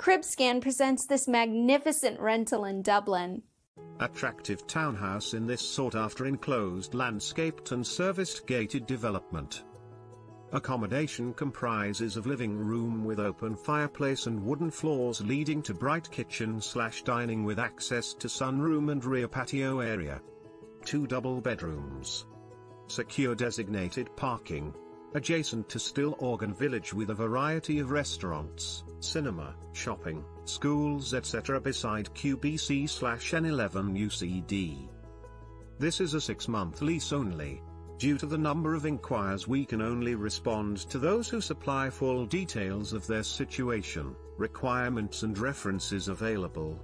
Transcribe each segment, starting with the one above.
CribScan presents this magnificent rental in Dublin. Attractive townhouse in this sought-after enclosed landscaped and serviced gated development. Accommodation comprises of living room with open fireplace and wooden floors leading to bright kitchen slash dining with access to sunroom and rear patio area. Two double bedrooms. Secure designated parking. Adjacent to Stillorgan Village with a variety of restaurants, cinema, shopping, schools etc. beside QBC slash N11 UCD. This is a six-month lease only. Due to the number of inquiries we can only respond to those who supply full details of their situation, requirements and references available.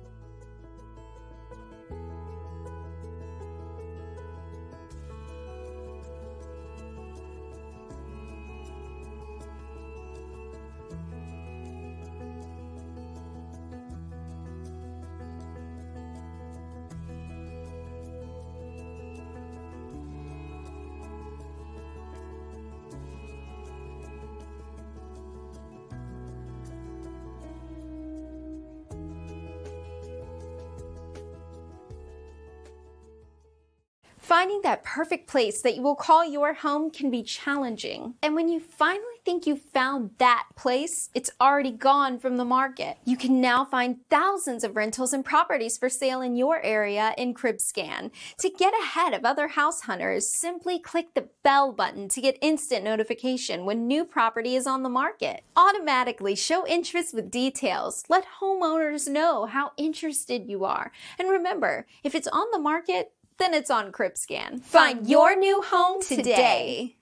Finding that perfect place that you will call your home can be challenging. And when you finally think you've found that place, it's already gone from the market. You can now find thousands of rentals and properties for sale in your area in CribScan. To get ahead of other house hunters, simply click the bell button to get instant notification when new property is on the market. Automatically show interest with details. Let homeowners know how interested you are. And remember, if it's on the market, then it's on CribScan. Find your new home today.